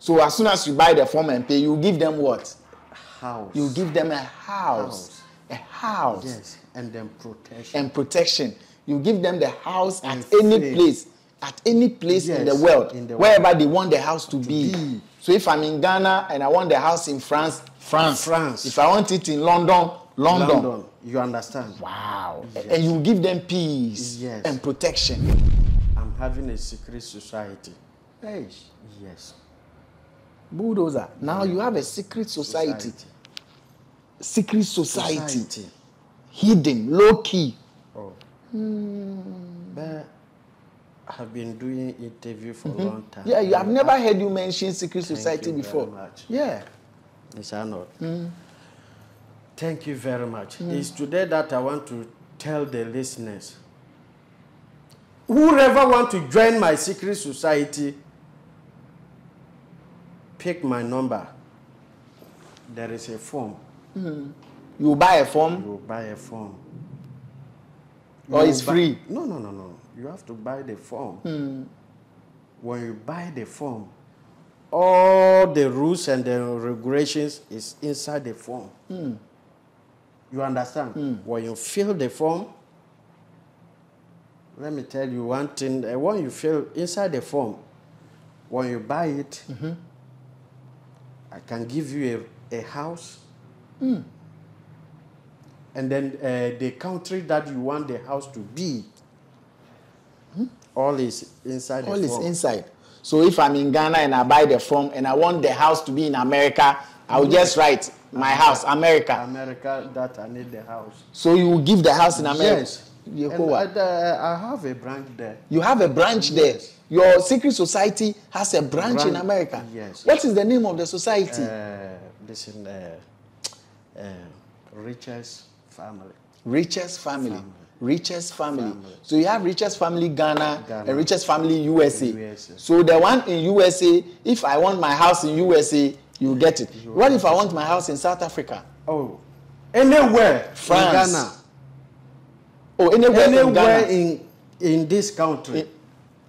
So as soon as you buy the form and pay, you give them what? House. You give them a house. House. A house. Yes, and then protection. And protection. You give them the house at And any faith. place. At any place in the world. in the wherever they want the house to, be. be. So if I'm in Ghana and I want the house in France, France. France. If I want it in London, London. London. You understand? Wow. And you give them peace Yes. and protection. I'm having a secret society. Hey. Yes. Bulldozer. Now you have a secret society. Secret society. Society. Hidden, low key. Oh. But I've been doing interview for a long time. Mm-hmm. Yeah, you have never heard you mention secret Thank society you before. very much. Yeah. Miss Arnold. Mm. Thank you very much. It's today that I want to tell the listeners. Whoever want to join my secret society, pick my number. There is a form. Hmm. You buy a form You buy a form. or it's buy- free. No, no, no, no. You have to buy the form. Hmm. When you buy the form, all the rules and the regulations is inside the form. Hmm. You understand? When you fill the form, let me tell you one thing. uh, When you fill inside the form, when you buy it, mm-hmm. I can give you a, a house. Hmm. And then uh, the country that you want the house to be, hmm? all is inside All is inside. So if I'm in Ghana and I buy the form and I want the house to be in America, I'll hmm. just write my house, America. America that I need the house. So you will give the house in America. Yes. And. I, I have a branch there. You have a branch there. Your secret society has a branch in America. yes. What is the name of the society? Uh, listen, uh, uh, richest family. Richest family. Family. Richest family. Family. So you have richest family Ghana, Ghana. and richest family USA. USA. So the one in USA, if I want my house in USA, you get it. what if I want my house in South Africa? Oh, anywhere France. in Ghana, Oh, anywhere, in anywhere Ghana. in in this country.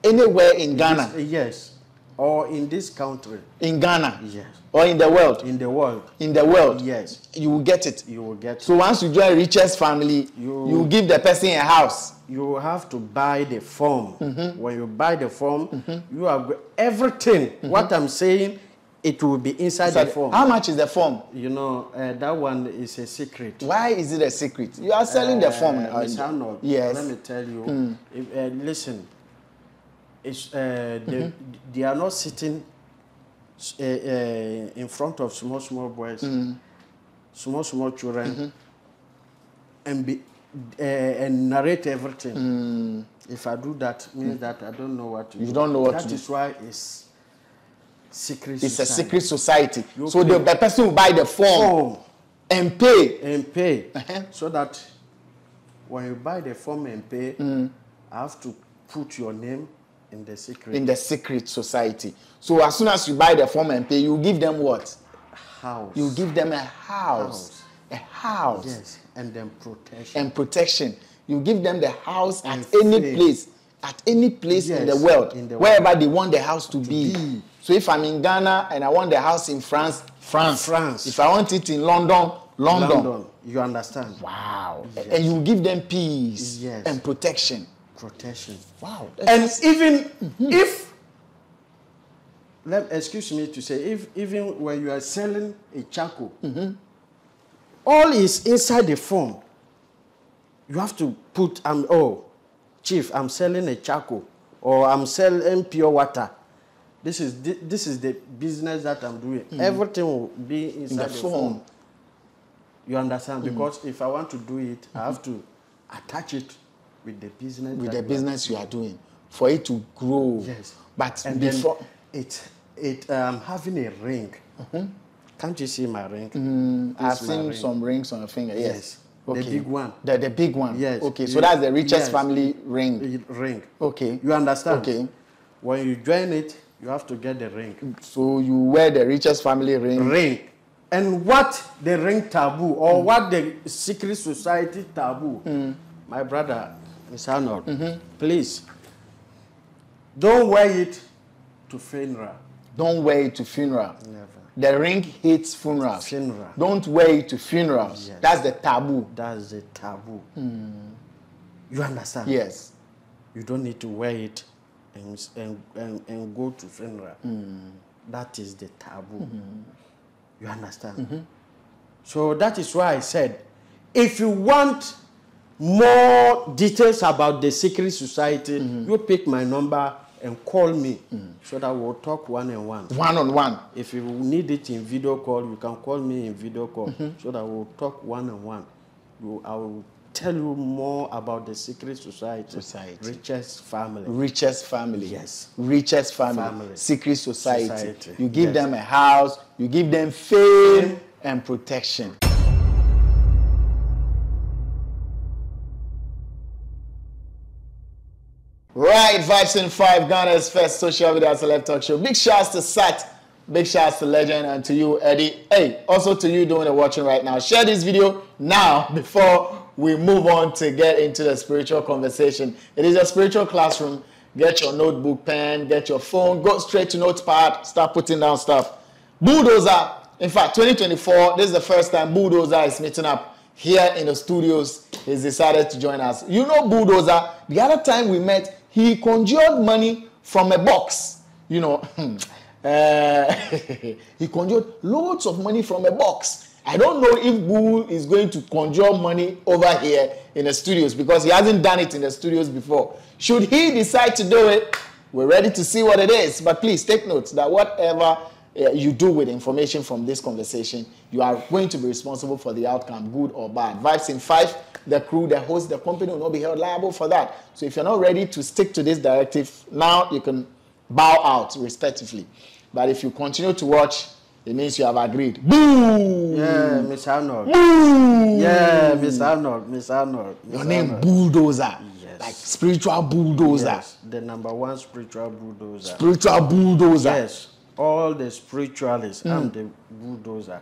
Anywhere in Ghana. This- yes, or in this country. in Ghana. Yes. Or in the world. In the world, In the world. yes, You will get it. you will get. So once you join richest family, you, You- give the person a house. you have to buy the form. Mm-hmm. When you buy the form, you are go- everything. What I'm saying, it will be inside So the form. How much is the form? You know, uh, that one is a secret. Why is it a secret? You are selling the form. Uh, uh, Miss Arnold, Yes. Hmm. let me tell you. If, uh, listen, it's, uh, they, Mm-hmm. they are not sitting uh, uh, in front of small, small boys, Hmm. small, small children, Mm-hmm. and, be, uh, and narrate everything. If I do that, means that I don't know what to. You do. don't know what That to do. is why it's secret It's a secret society. You So the, the person will buy the form Form and pay. and pay Uh-huh. so that when you buy the form and pay, Hmm. I have to put your name in the secret in the secret society. So as soon as you buy the form and pay, you give them what? house. You give them a house. House. A house. yes, and then protection. And protection. You give them the house at And any faith. place. At any place in the world. in the wherever they want the house to, be. be. So if I'm in Ghana and I want the house in France, France. France. If I want it in London, London. London. You understand? Wow. yes. And you give them peace Yes. and protection. Protection. Wow. And even Mm-hmm. if let excuse me to say, if even when you are selling a charcoal, Mm-hmm. all is inside the form. You have to put um oh, chief, I'm selling a charcoal or I'm selling pure water. This is thi- this is the business that I'm doing. Everything will be inside Mm-hmm. the the, form. form. You understand? Because if I want to do it, I have to attach it with the business. with the business you are doing for it to grow. Yes. But and before it it um having a ring. Can't you see my ring? Mm-hmm. I've seen ring. some rings on your finger. Yes. Yes. The Okay. big one. The, the big one. Yes. Okay. So You- that's the richest yes. family ring. Ring. Okay. You understand? Okay. When you join it, you have to get the ring. So you wear the richest family ring. Ring. And what the ring taboo Mm. or what the secret society taboo, my brother, Miss Arnold, Mm-hmm. please don't wear it to funeral. Don't wear it to funeral. Never. The ring hates funerals. Funeral. Don't wear it to funerals. Yes. That's the taboo. That's the taboo. Hmm. You understand? Yes. You don't need to wear it and, and, and, and go to funeral. Hmm. That is the taboo. Hmm. You understand? Mm-hmm. So that is why I said, if you want more details about the secret society, you pick my number and call me so that we'll talk one on one. One on one. If you need it in video call, you can call me in video call so that we'll talk one on one. You- I will tell you more about the secret society, Society. richest family. Richest family. Yes. Richest family. Family. Secret society. Society. You give Yes. them a house, you give them fame and protection. Right, Vibes in 5, Ghana's first social media celeb talk show. Big shouts to Sat, big shouts to Legend, and to you, Eddie. Hey, also to you doing the watching right now. Share this video now before we move on to get into the spiritual conversation. It is a spiritual classroom. Get your notebook, pen, get your phone, go straight to Notepad, start putting down stuff. Bulldozer, in fact, 2024, this is the first time Bulldozer is meeting up here in the studios. He's decided to join us. You know Bulldozer, the other time we met, he conjured money from a box. You know, uh, he conjured loads of money from a box. I don't know if Bull is going to conjure money over here in the studios because he hasn't done it in the studios before. Should he decide to do it, we're ready to see what it is. But please take note that whatever Uh, you do with information from this conversation, you are going to be responsible for the outcome, good or bad. Vibes in five, the crew, the host, the company will not be held liable for that. So if you're not ready to stick to this directive, now you can bow out respectively. But if you continue to watch, it means you have agreed. Boo! Yeah, Miss Arnold. Boo! Yeah, Miss Arnold. Miss Arnold. Miss Your name Arnold. bulldozer. Yes. Like spiritual bulldozer. Yes, the number one spiritual bulldozer. Spiritual bulldozer. Yes, all the spiritualists. I'm hmm. the bulldozer.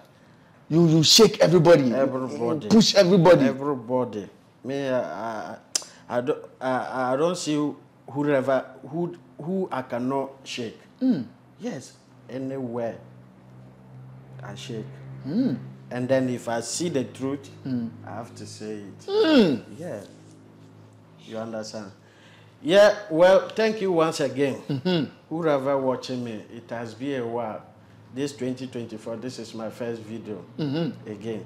You you shake everybody. Everybody. You push everybody. Everybody. Me, I, I, don't, I, I don't see whoever who who I cannot shake. Hmm. Yes, anywhere I shake. Hmm. And then if I see the truth, I have to say it. Yeah. You understand? Yeah, well, thank you once again. Whoever watching me, it has been a while. This 2024, this is my first video again.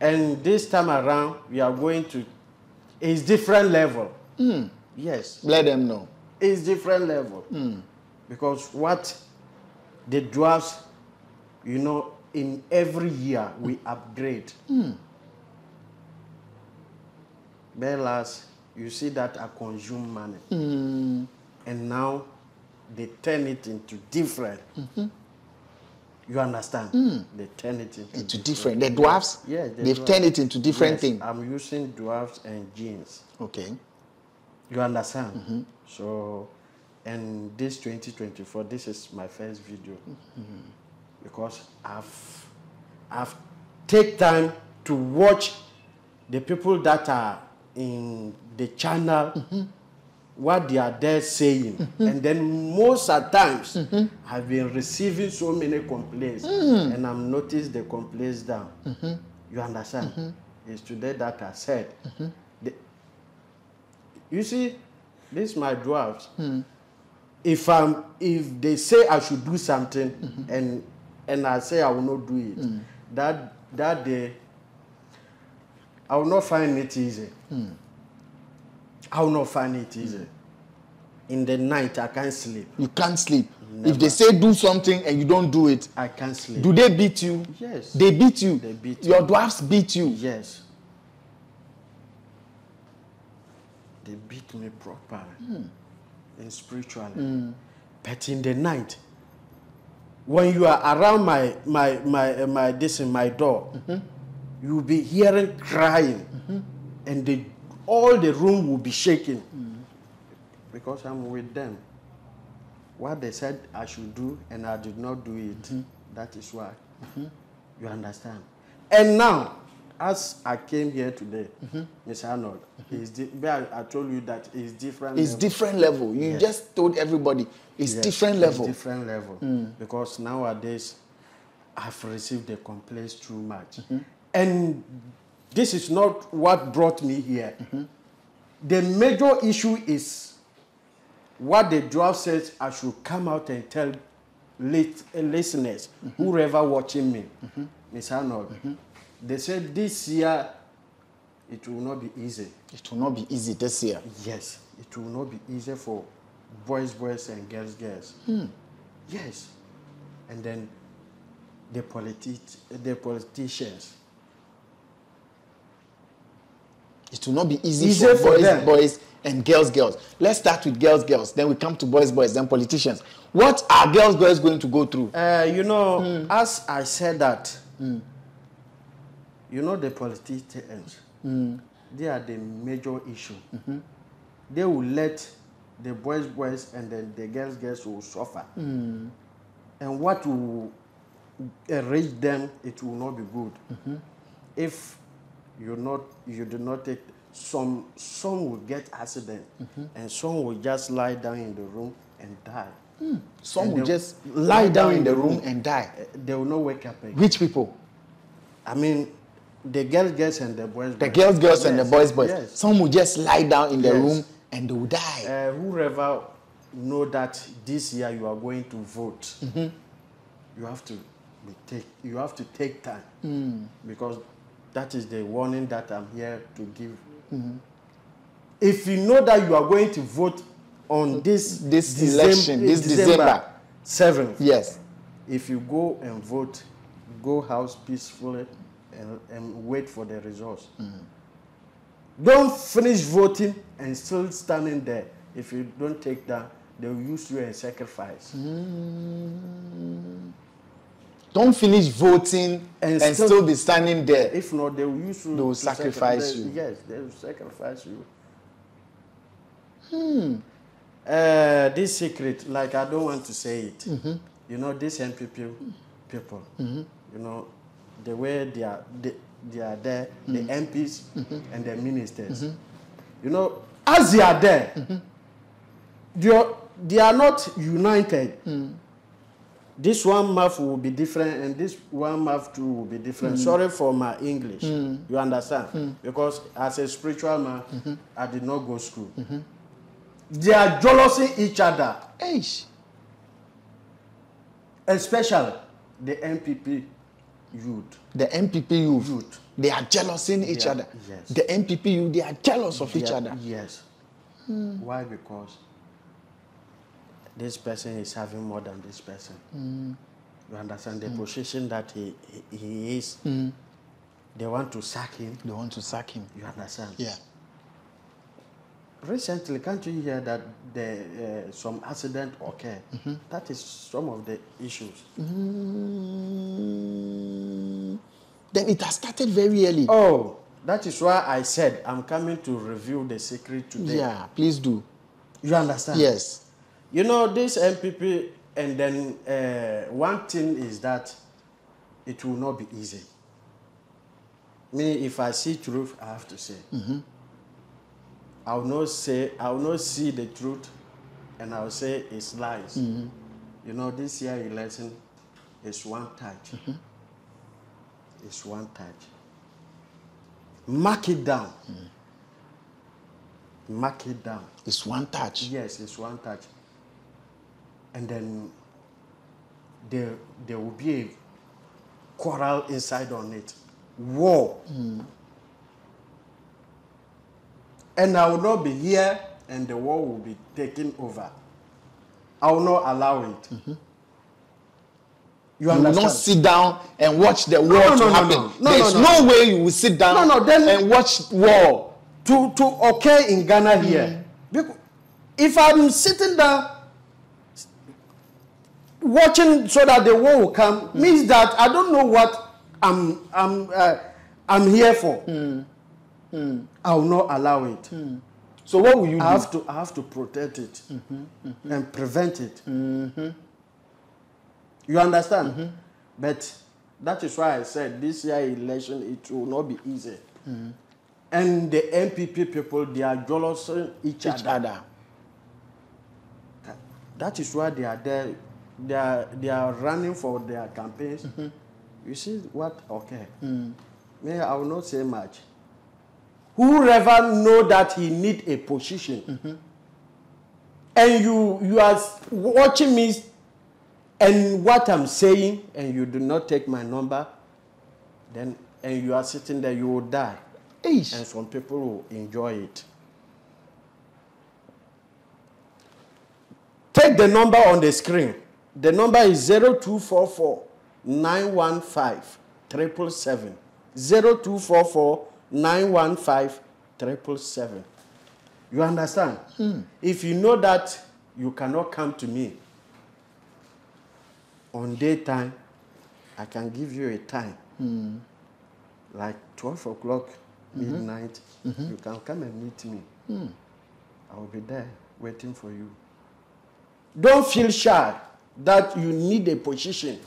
And this time around, we are going to, it's different level. Yes, Let them know. it's different level. Because what the dwarfs, you know, in every year we upgrade. Hmm. Bellas, you see that I consume money. Mm. And now they turn it into different. Mm-hmm. You understand? Mm. They turn it into, Into different. The dwarfs, Yeah, the they've dwarfs. turned it into different Yes, things. I'm using dwarfs and jeans. Okay. You understand? Mm-hmm. So, and this 2024, this is my first video mm-hmm. because I've I've take time to watch the people that are in the channel what they are there saying, and then most at times I've been receiving so many complaints, and I've noticed the complaints down. You understand? It's today that I said. the- you see, this my dwarfs. If I'm, if they say I should do something, and and I say I will not do it, that that day, I will not find it easy. I will not find it easy. In the night, I can't sleep. You can't sleep. If they say do something and you don't do it, I can't sleep. do they beat you? Yes. They beat you. They beat Your dwarfs beat you. Yes. They beat me properly and hmm. spiritually. But in the night, when you are around my my my my this in my door, mm-hmm. You'll be hearing crying, and the all the room will be shaking because I'm with them. What they said I should do and I did not do it. That is why. You understand? And now, as I came here today, Mm-hmm. Mr. Arnold, is di- I told you that it's different. It's level. different level. You Yes. just told everybody it's Yes, different level. Mm. different level. Because nowadays, I've received the complaints too much. Mm-hmm. And this is not what brought me here. Mm-hmm. The major issue is what the draft says I should come out and tell lit- uh, listeners, Mm-hmm. whoever watching me, Ms. Arnold, they said this year it will not be easy. It will not be easy this year. Yes, it will not be easy for boys, boys, and girls, girls. Yes, and then the politi- the politicians. It will not be easy, Easy for, for boys, them. boys, and girls, girls. Let's start with girls, girls. Then we come to boys, boys, then politicians. What are girls, girls going to go through? Uh, you know, hmm. as I said that, hmm. you know, the politicians, hmm. they are the major issue. Mm-hmm. They will let the boys, boys, and then the girls, girls will suffer. And what will enrich them, it will not be good. Mm-hmm. If you not, you do not take some, some will get accident, and some will just lie down in the room and die. Some And will just lie down in the room and die. Uh, They will not wake up again. Which people? I mean, the girls, girls, and the boys. The boys. girls, girls, and the boys, boys. Yes. Some will just lie down in the Yes. room and they will die. Uh, whoever know that this year you are going to vote, Mm-hmm. you have to take. You have to take time Mm. because that is the warning that I'm here to give. Mm-hmm. If you know that you are going to vote on this This Decem- election, this December. seventh, yes. if you go and vote, go house peacefully and, and wait for the results. Don't finish voting and still standing there. If you don't take that, they will use you as sacrifice. Don't finish voting and, And still, still- be standing there. If not, they will use you. They will sacrifice you. Yes, they will sacrifice you. Hmm. Uh, this secret, like I don't want to say it. Mm-hmm. You know, these NPP people. You know, the way they are, they, they are there, the Mm-hmm. MPs and the ministers. You know, as they are there, Mm-hmm. they, are, they are not united. Mm. This one mouth will be different, and this one mouth too will be different. Sorry for my English. You understand? Because as a spiritual man, I did not go school. They are jealousing each other, Eish. especially the MPP youth. The MPP youth, Youth. they are jealousing each Yeah, other. yes. The MPP youth, they are jealous of each They are- other. Yes. Why? Because this person is having more than this person. You understand the position that he, he, he is. They want to sack him. They want to sack him. You understand? Yeah. Recently, can't you hear that the, uh, some accident occurred? That is some of the issues. Mm. Then it has started very early. Oh, that is why I said I'm coming to review the secret today. yeah, please do. You understand? Yes. You know, this NPP, and then uh, one thing is that it will not be easy. Me, if I see truth, I have to say. Mm-hmm. I will not say, I will not see the truth, and I will say it's lies. Mm-hmm. You know, this year election is one touch. Mm-hmm. It's one touch. Mark it down. Mark it down. It's one touch. Yes, it's one touch. And then there, there will be a quarrel inside on it. War. And I will not be here and the war will be taken over. I will not allow it. You You will not sit down and watch the war no, to no, happen. no. No, There's no, no, no. way you will sit down No, no, then- and watch war. to, to occur in Ghana here. Because if I'm sitting down watching so that the war will come, means that I don't know what I'm I'm uh, I'm here for. I will not allow it. So what will you do? I have to I have to protect it and prevent it. You understand? But That is why I said this year election it will not be easy. And the NPP people they are jealous each, Each other. other. That is why they are there. They are they are running for their campaigns. Mm-hmm. You see what? Okay. Mm. Me, I will not say much. Whoever know that he need a position, mm-hmm. and you you are watching me, and what I'm saying, and you do not take my number, then and you are sitting there, you will die, Eish. and some people will enjoy it. Take the number on the screen. The number is 0244 915 777. 0244 915 777. You understand? Hmm. If you know that you cannot come to me on daytime, I can give you a time. Hmm. Like 12 o'clock, mm-hmm. midnight, mm-hmm. you can come and meet me. Hmm. I will be there waiting for you. Don't feel shy that you need a position.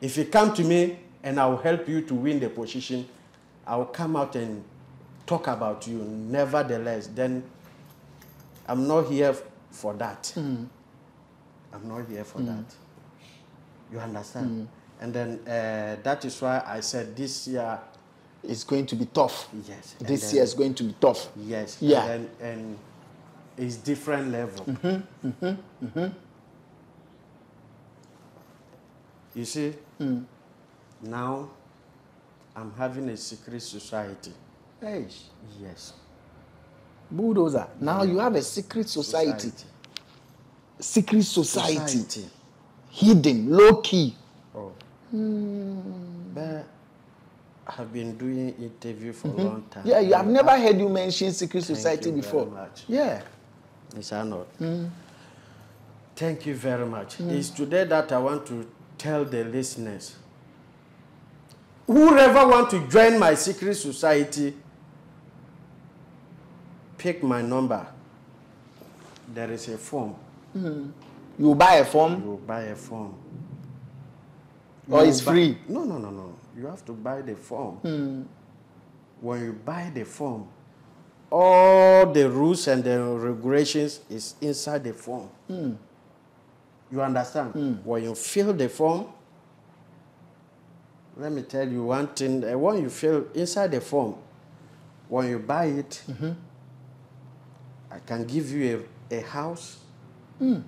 If you come to me and I will help you to win the position, I will come out and talk about you. Nevertheless, then I'm not here for that. Hmm. I'm not here for hmm. that. You understand? Hmm. And then uh, that is why I said this year, is going to be tough. yes. This then- year is going to be tough. Yes. Yeah. And, and it's different level. You see, now I'm having a secret society. Eish. Yes. Bulldozer. Now you have a secret society. Secret society. Hidden, low key. Oh. But I've been doing interview for a long time. Yeah, you have never heard you mention secret society you very before. much. Yeah. Miss Arnold. Mm. Thank you very much. Mm. It's today that I want to tell the listeners. Whoever want to join my secret society, pick my number. There is a form. Mm. You buy a form You buy a form. or You it's buy- free. No, no, no, no. You have to buy the form. When you buy the form, all the rules and the regulations is inside the form. Hmm. You understand? Hmm. When you fill the form, let me tell you one thing. uh, When you fill inside the form, when you buy it, mm-hmm. I can give you a, a house. Hmm.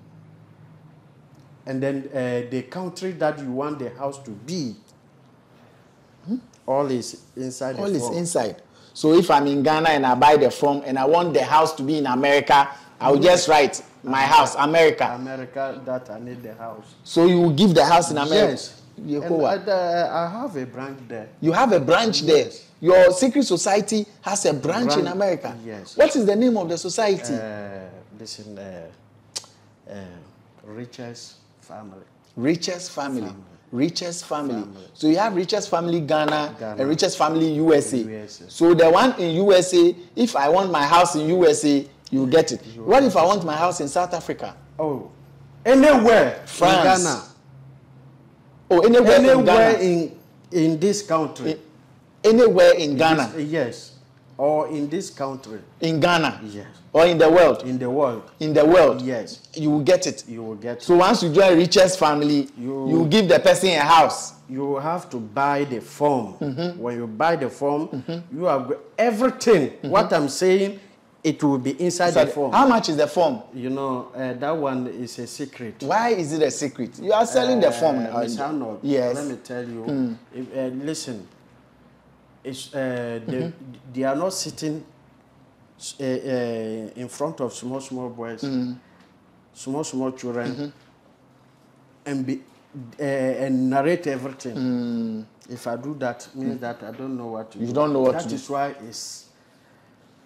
And then uh, the country that you want the house to be, all is inside All is inside. So if I'm in Ghana and I buy the form and I want the house to be in America, I will just write my house, America. America that I need the house. So you will give the house in America. Yes. And Yehovah. I, uh, I have a branch there. You have a branch there. Your secret society has a branch in America. yes. What is the name of the society? Uh, listen, uh, uh, richest family. Richest family. Family. Richest family. Family. So you have Richest Family Ghana, Ghana. and Richest Family USA. USA. So the one in USA, if I want my house in USA, you get it. You What if I want my house in South Africa? Oh, anywhere France. in Ghana, Or anywhere, in anywhere Ghana? in in this country. In- anywhere in Ghana. This- yes, or in this country. in Ghana. Yes. Or in the world. In the world, In the world. yes, You will get it. you will get. So once you join Richest Family, you, You- give the person a house. you have to buy the form. Mm-hmm. When you buy the form, you are go- everything. What I'm saying, it will be inside So the form. how much is the form? You know, uh, that one is a secret. Why is it a secret? You are selling the form. Uh, now. Yes. Hmm. Let me tell you. If, uh, listen, it's, uh, they, Mm-hmm. they are not sitting uh, uh, in front of small, small boys, Hmm. small, small children, Mm-hmm. and be uh, and narrate everything. If I do that, means that I don't know what to do. Hmm. You don't know what That to do. is why it's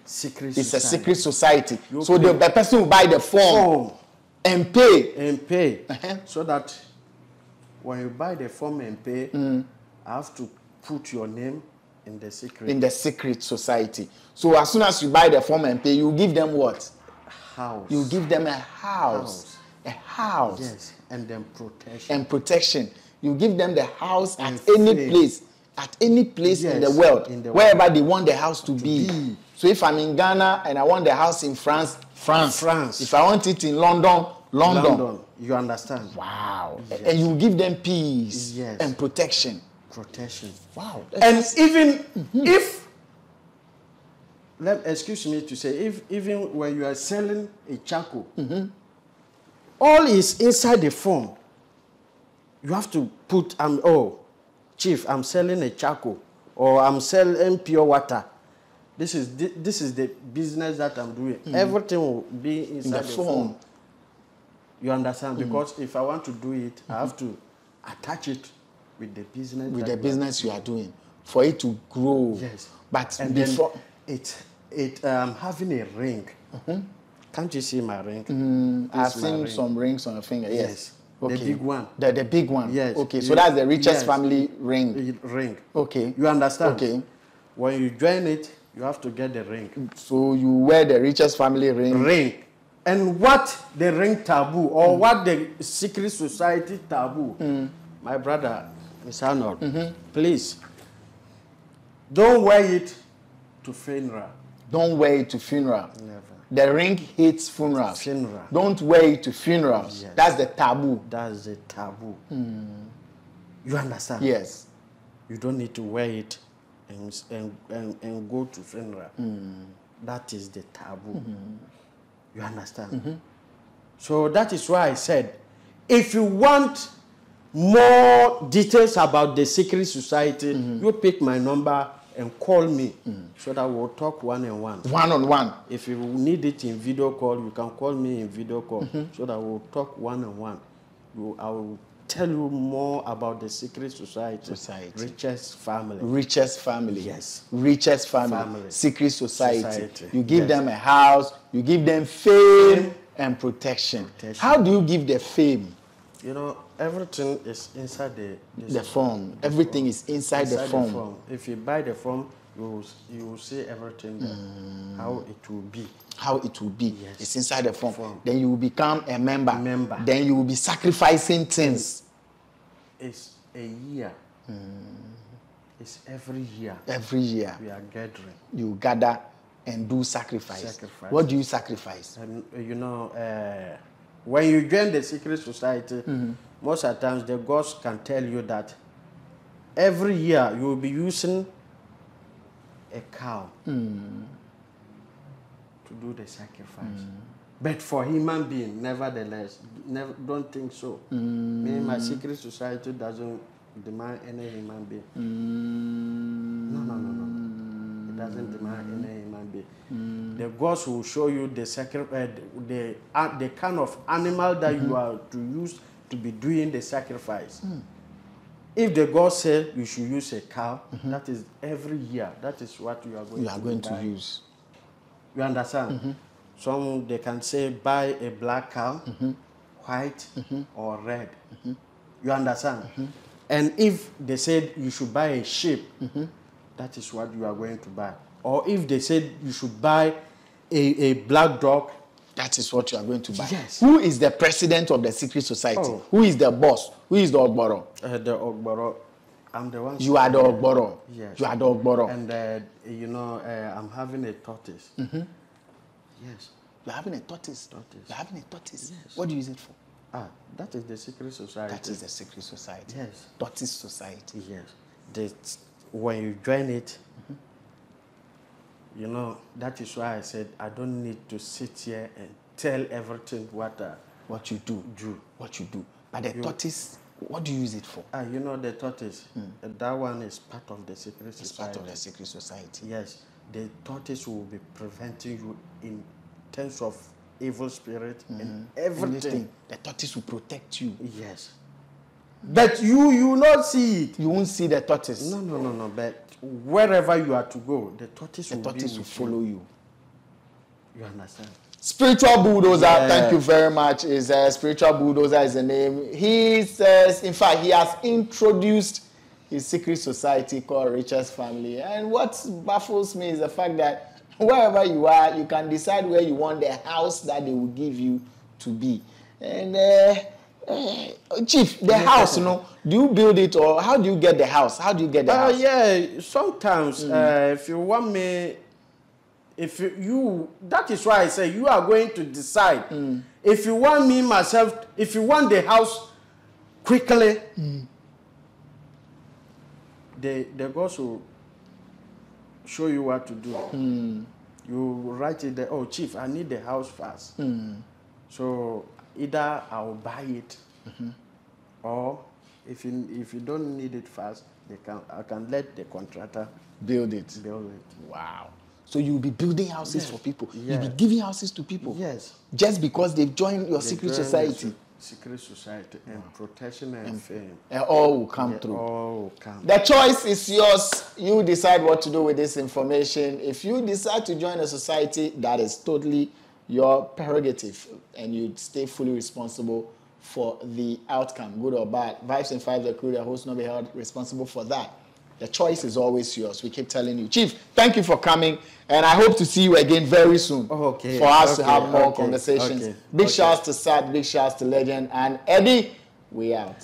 secret. It's a secret society. You so the, the person will buy the form form and pay. and pay Uh-huh. so that when you buy the form and pay, Mm. I have to put your name in the secret in the secret society. So as soon as you buy the form and pay, you give them what? house. You give them a house. House. A house. yes, and then protection. And protection. You give them the house at And any fame. place, at any place in the world, in the wherever they want the house to, be. be. So if I'm in Ghana and I want the house in France, France. France. If I want it in London, London. You understand? Wow. Yes. And you give them peace Yes. and protection. Protection. Wow. And even mm-hmm. if, let excuse me to say, if even when you are selling a charcoal, mm-hmm. all is inside the form. You have to put, um, oh, chief, I'm selling a charcoal, or I'm selling pure water. This is the, this is the business that I'm doing. Mm-hmm. Everything will be inside in the the, form. form. You understand? Because if I want to do it, I have to attach it with the business. with the business you are doing for it to grow. Yes. But and before it it um having a ring. Can't you see my ring? I've is my seen ring. some rings on your finger. Yes. Yes. The big one. The, the big one. Yes. Okay. So You- that's the richest yes. family ring. Ring. Okay. You understand? Okay. When you join it, you have to get the ring. So you wear the richest family ring. Ring. And what the ring taboo or what the secret society taboo, my brother, Mr. Arnold, please don't wear it to funeral. Don't wear it to funeral. Never. The ring hates funerals. Funeral. Don't wear it to funerals. Yes. That's the taboo. That's the taboo. Hmm. You understand? Yes. You don't need to wear it and, and, and, and go to funeral. Hmm. That is the taboo. Hmm. You understand? Mm-hmm. So that is why I said, if you want more details about the secret society, you pick my number and call me so that we'll talk one on one. One on one. If you need it in video call, you can call me in video call so that we'll talk one on one. You, I will tell you more about the secret society, Society. richest family. Richest family. Yes. Richest family. Family. Secret society. Society. You give Yes. them a house, you give them fame and protection. Protection. How do you give the fame? You know, everything is inside the this- The form. Everything is inside, the, inside form. If you buy the form, you will, you will see everything there, how it will be. How it will be. Yes. It's inside the form. Form. Then you will become a member. Member. Then you will be sacrificing things It's a year. It's every year every year. we are gathering. You gather and do sacrifice. Sacrifice. What do you sacrifice? Uh, you know, uh, when you join the secret society, most of the times the gods can tell you that every year you will be using a cow to do the sacrifice. But for human being, nevertheless, never, don't think so. Me, my secret society doesn't demand any human being. No, no, no, no, no. It doesn't demand any human being. The gods will show you the sacri- uh, the uh, the kind of animal that you are to use to be doing the sacrifice. If the God said you should use a cow, mm-hmm. that is every year. That is what you are going You to are going to use. You understand? Mm-hmm. Some they can say buy a black cow, mm-hmm. white or red. You understand? And if they said you should buy a sheep, that is what you are going to buy. Or if they said you should buy a, a black dog, That is what you are going to buy. Yes. Who is the president of the secret society? Oh. Who is the boss? Who is the Ogboro? uh, the ogboro, I'm the one. You are the. Ogboro. Yes. You are the Ogboro. And uh, you know, uh, I'm having a tortoise. Yes. You're having a tortoise. Tortoise. You're having a tortoise. Yes. What do you use it for? Ah, that is the secret society. That is the secret society. Yes. Tortoise society. Yes. The, when you join it, you know, that is why I said I don't need to sit here and tell everything what I What you do. do. What you do. But the tortoise, what do you use it for? Ah, you know, the tortoise, uh, that one is part of the secret It's society. It's part of the secret society. Yes, the tortoise will be preventing you in terms of evil spirit and everything. Everything. The tortoise will protect you. Yes. But you you not see it. You won't see the tortoise. No, no, no, no. But wherever you are to go, the tortoise The will tortoise be will follow you. You. you understand? Spiritual bulldozer, Yeah. thank you very much. Is uh, spiritual bulldozer is the name. He says, in fact, he has introduced his secret society called Richest Family. And what baffles me is the fact that wherever you are, you can decide where you want the house that they will give you to be. And uh, Uh, Chief, the house, you know, do you build it or how do you get the house? How do you get the Uh, house? yeah, sometimes uh, if you want me, if you, you, that is why I say you are going to decide. If you want me myself, if you want the house quickly, the the gods will show you what to do. You write it there. Oh, chief, I need the house fast. So either I'll buy it, or if you if you don't need it fast, they can I can let the contractor Build it. build it. Wow. So you'll be building houses Yes. for people. Yeah. You'll be giving houses to people. Yes. Just because they've joined your They secret join society. Secret society and protection and, fame. And all will come Yeah, through. all will come. The choice is yours. You decide what to do with this information. If you decide to join a society, that is totally your prerogative, and you stay fully responsible for the outcome, good or bad. Vibes in Five, the crew, the host, not be held responsible for that. The choice is always yours. We keep telling you, Chief. Thank you for coming, and I hope to see you again very soon. Okay, For us to have more okay, conversations. okay, Big okay. shouts to Sad, big shouts to Legend, and Eddie. We out.